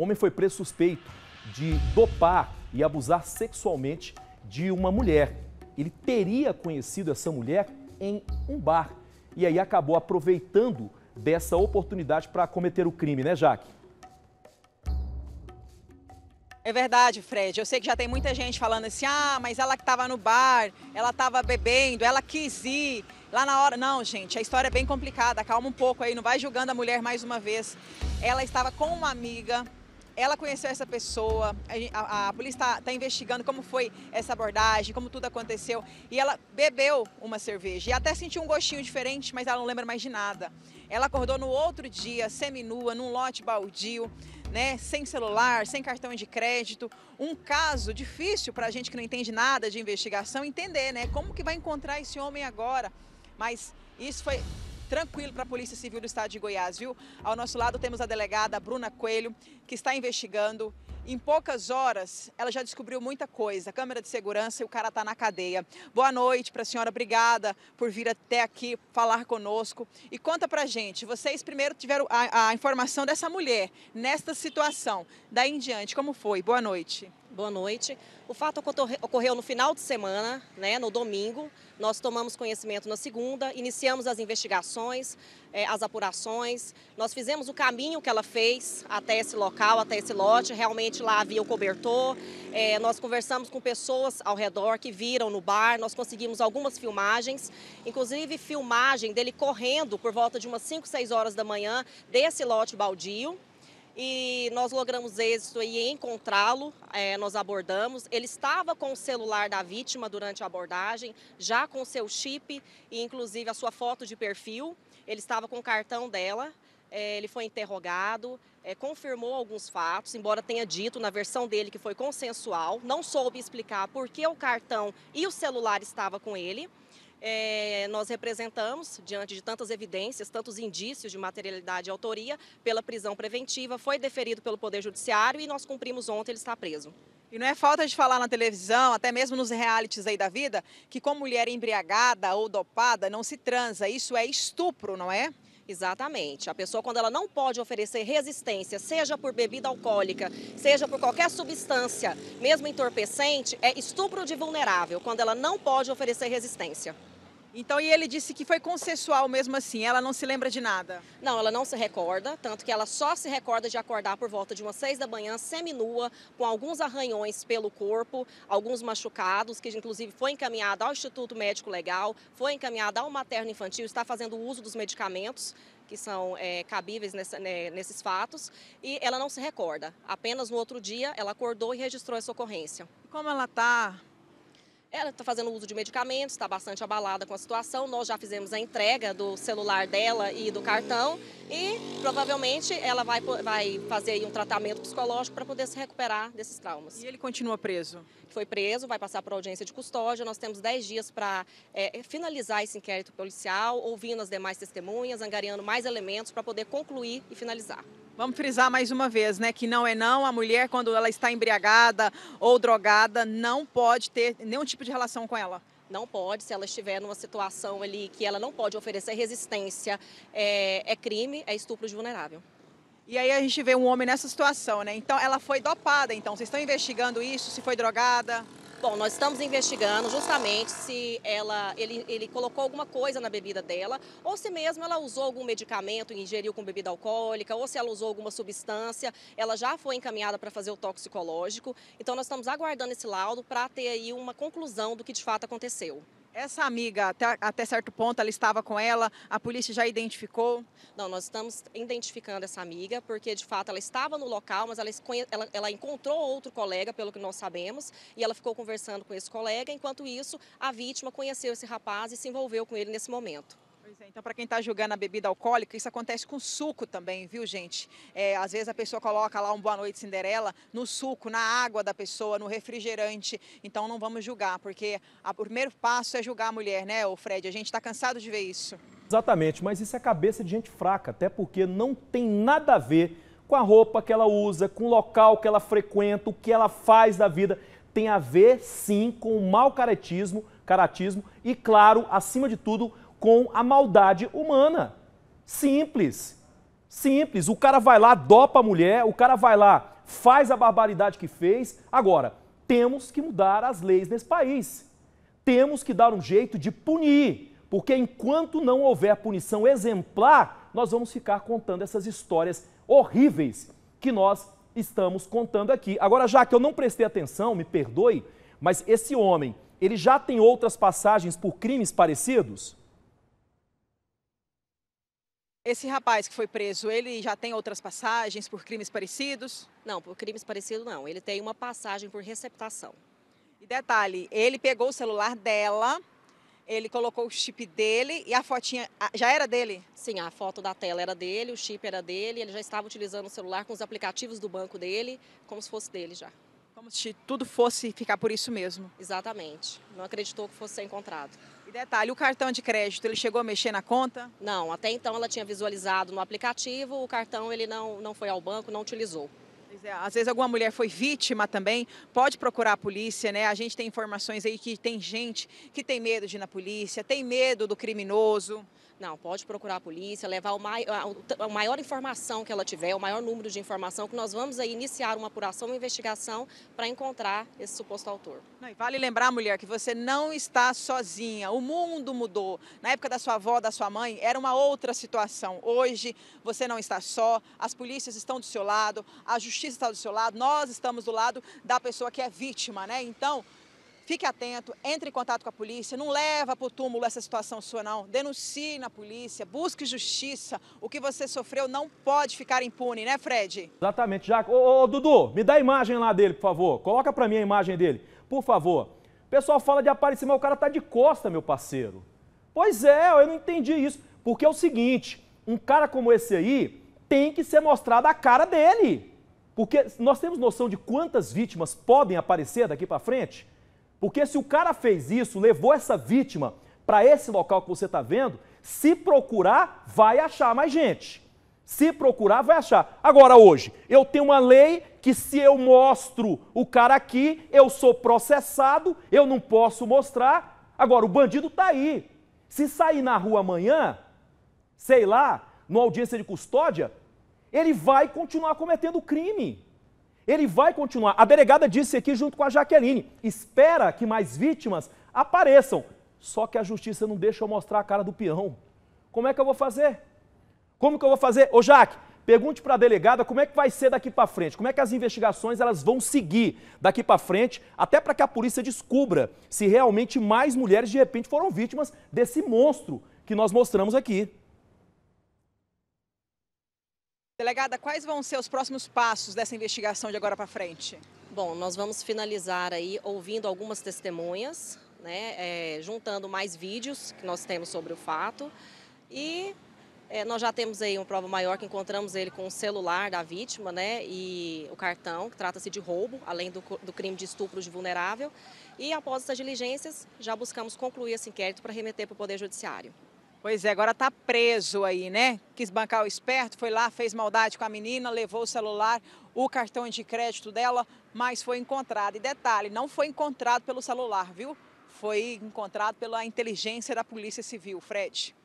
Homem foi preso suspeito de dopar e abusar sexualmente de uma mulher. Ele teria conhecido essa mulher em um bar e aí acabou aproveitando dessa oportunidade para cometer o crime, né, Jaque? É verdade, Fred. Eu sei que já tem muita gente falando assim: ah, mas ela que estava no bar, ela estava bebendo, ela quis ir. Lá na hora. Não, gente, a história é bem complicada. Calma um pouco aí, não vai julgando a mulher mais uma vez. Ela estava com uma amiga, ela conheceu essa pessoa, a, a, a polícia está tá investigando como foi essa abordagem, como tudo aconteceu. E ela bebeu uma cerveja e até sentiu um gostinho diferente, mas ela não lembra mais de nada. Ela acordou no outro dia, seminua, num lote baldio, né, sem celular, sem cartão de crédito. Um caso difícil para a gente que não entende nada de investigação entender, né? Como que vai encontrar esse homem agora? Mas isso foi tranquilo para a Polícia Civil do Estado de Goiás, viu? Ao nosso lado temos a delegada Bruna Coelho, que está investigando. Em poucas horas, ela já descobriu muita coisa. Câmera de segurança e o cara está na cadeia. Boa noite para a senhora, obrigada por vir até aqui falar conosco. E conta para gente, vocês primeiro tiveram a, a informação dessa mulher nesta situação. Daí em diante, como foi? Boa noite. Boa noite. O fato ocorreu no final de semana, né, no domingo. Nós tomamos conhecimento na segunda, iniciamos as investigações, eh, as apurações. Nós fizemos o caminho que ela fez até esse local, até esse lote. Realmente lá havia o cobertor. Eh, nós conversamos com pessoas ao redor que viram no bar. Nós conseguimos algumas filmagens, inclusive filmagem dele correndo por volta de umas 5, 6 horas da manhã desse lote baldio e nós logramos êxito em encontrá-lo, é, nós abordamos. Ele estava com o celular da vítima durante a abordagem, já com seu chip e inclusive a sua foto de perfil. Ele estava com o cartão dela, é, ele foi interrogado, é, confirmou alguns fatos, embora tenha dito na versão dele que foi consensual, não soube explicar por que o cartão e o celular estava com ele é, nós representamos, diante de tantas evidências, tantos indícios de materialidade e autoria, pela prisão preventiva, foi deferido pelo Poder Judiciário e nós cumprimos ontem, ele está preso. E não é falta de falar na televisão, até mesmo nos realities aí da vida, que com mulher embriagada ou dopada não se transa. Isso é estupro, não é? Exatamente. A pessoa, quando ela não pode oferecer resistência, seja por bebida alcoólica, seja por qualquer substância, mesmo entorpecente, é estupro de vulnerável, quando ela não pode oferecer resistência. Então, e ele disse que foi consensual mesmo assim, ela não se lembra de nada? Não, ela não se recorda, tanto que ela só se recorda de acordar por volta de umas seis da manhã, seminua, com alguns arranhões pelo corpo, alguns machucados, que inclusive foi encaminhada ao Instituto Médico Legal, foi encaminhada ao materno infantil, está fazendo uso dos medicamentos que são é, cabíveis nessa, né, nesses fatos, e ela não se recorda. Apenas no outro dia ela acordou e registrou essa ocorrência. Como ela está ela está fazendo uso de medicamentos, está bastante abalada com a situação. Nós já fizemos a entrega do celular dela e do cartão e provavelmente ela vai, vai fazer um tratamento psicológico para poder se recuperar desses traumas. E ele continua preso? Foi preso, vai passar por audiência de custódia. Nós temos 10 dias para é, finalizar esse inquérito policial, ouvindo as demais testemunhas, angariando mais elementos para poder concluir e finalizar. Vamos frisar mais uma vez, né, que não é não. A mulher, quando ela está embriagada ou drogada, não pode ter nenhum tipo de relação com ela. Não pode, se ela estiver numa situação ali que ela não pode oferecer resistência, é, é crime, é estupro de vulnerável. E aí a gente vê um homem nessa situação, né? Então ela foi dopada, então vocês estão investigando isso, se foi drogada? Bom, nós estamos investigando justamente se ela, ele, ele colocou alguma coisa na bebida dela, ou se mesmo ela usou algum medicamento ingeriu com bebida alcoólica, ou se ela usou alguma substância. Ela já foi encaminhada para fazer o toxicológico. Então nós estamos aguardando esse laudo para ter aí uma conclusão do que de fato aconteceu. Essa amiga, até, até certo ponto, ela estava com ela, a polícia já identificou? Não, nós estamos identificando essa amiga, porque de fato ela estava no local, mas ela, ela, ela encontrou outro colega, pelo que nós sabemos, e ela ficou conversando com esse colega. Enquanto isso, a vítima conheceu esse rapaz e se envolveu com ele nesse momento. É, então para quem está julgando a bebida alcoólica, isso acontece com suco também, viu gente? É, às vezes a pessoa coloca lá um Boa Noite Cinderela no suco, na água da pessoa, no refrigerante. Então não vamos julgar, porque o primeiro passo é julgar a mulher, né, o Fred? A gente está cansado de ver isso. Exatamente, mas isso é cabeça de gente fraca, até porque não tem nada a ver com a roupa que ela usa, com o local que ela frequenta, o que ela faz da vida. Tem a ver sim com o mau caratismo, caratismo e, claro, acima de tudo, com a maldade humana. Simples. Simples, o cara vai lá, dopa a mulher, o cara vai lá, faz a barbaridade que fez. Agora, temos que mudar as leis nesse país. Temos que dar um jeito de punir, porque enquanto não houver punição exemplar, nós vamos ficar contando essas histórias horríveis que nós estamos contando aqui. Agora, já que eu não prestei atenção, me perdoe, mas esse homem, ele já tem outras passagens por crimes parecidos? Esse rapaz que foi preso, ele já tem outras passagens por crimes parecidos? Não, por crimes parecidos não. Ele tem uma passagem por receptação. E detalhe, ele pegou o celular dela, ele colocou o chip dele e a fotinha já era dele? Sim, a foto da tela era dele, o chip era dele, ele já estava utilizando o celular com os aplicativos do banco dele, como se fosse dele já. Como se tudo fosse ficar por isso mesmo? Exatamente. Não acreditou que fosse ser encontrado. E detalhe, o cartão de crédito, ele chegou a mexer na conta? Não, até então ela tinha visualizado no aplicativo, o cartão ele não, não foi ao banco, não utilizou. É, às vezes alguma mulher foi vítima também, pode procurar a polícia, né? A gente tem informações aí que tem gente que tem medo de ir na polícia, tem medo do criminoso. Não, pode procurar a polícia, levar o mai, a, maior informação que ela tiver, o maior número de informação, que nós vamos aí iniciar uma apuração, uma investigação para encontrar esse suposto autor. Não, e vale lembrar, mulher, que você não está sozinha. O mundo mudou. Na época da sua avó, da sua mãe, era uma outra situação. Hoje, você não está só, as polícias estão do seu lado, a justiça está do seu lado, nós estamos do lado da pessoa que é vítima, né? Então, Fique atento, entre em contato com a polícia, não leva para o túmulo essa situação sua não. Denuncie na polícia, busque justiça. O que você sofreu não pode ficar impune, né, Fred? Exatamente, Jaco. Ô, ô, Dudu, me dá a imagem lá dele, por favor. Coloca para mim a imagem dele, por favor. O pessoal fala de aparecer, mas o cara tá de costa, meu parceiro. Pois é, eu não entendi isso. Porque é o seguinte, um cara como esse aí tem que ser mostrado a cara dele. Porque nós temos noção de quantas vítimas podem aparecer daqui para frente? Porque se o cara fez isso, levou essa vítima para esse local que você está vendo, se procurar, vai achar mais gente. Se procurar, vai achar. Agora, hoje, eu tenho uma lei que se eu mostro o cara aqui, eu sou processado, eu não posso mostrar. Agora, o bandido está aí. Se sair na rua amanhã, sei lá, numa audiência de custódia, ele vai continuar cometendo crime ele vai continuar. A delegada disse aqui junto com a Jaqueline, espera que mais vítimas apareçam. Só que a justiça não deixa eu mostrar a cara do peão. Como é que eu vou fazer? Como que eu vou fazer? Ô Jaque, pergunte para a delegada como é que vai ser daqui para frente, como é que as investigações elas vão seguir daqui para frente, até para que a polícia descubra se realmente mais mulheres de repente foram vítimas desse monstro que nós mostramos aqui. Delegada, quais vão ser os próximos passos dessa investigação de agora para frente? Bom, nós vamos finalizar aí ouvindo algumas testemunhas, né, é, juntando mais vídeos que nós temos sobre o fato e é, nós já temos aí uma prova maior que encontramos ele com o celular da vítima, né, e o cartão, que trata-se de roubo, além do, do crime de estupro de vulnerável. E após essas diligências, já buscamos concluir esse inquérito para remeter para o Poder Judiciário. Pois é, agora está preso aí, né? Quis bancar o esperto, foi lá, fez maldade com a menina, levou o celular, o cartão de crédito dela, mas foi encontrado. E detalhe, não foi encontrado pelo celular, viu? Foi encontrado pela inteligência da Polícia Civil, Fred.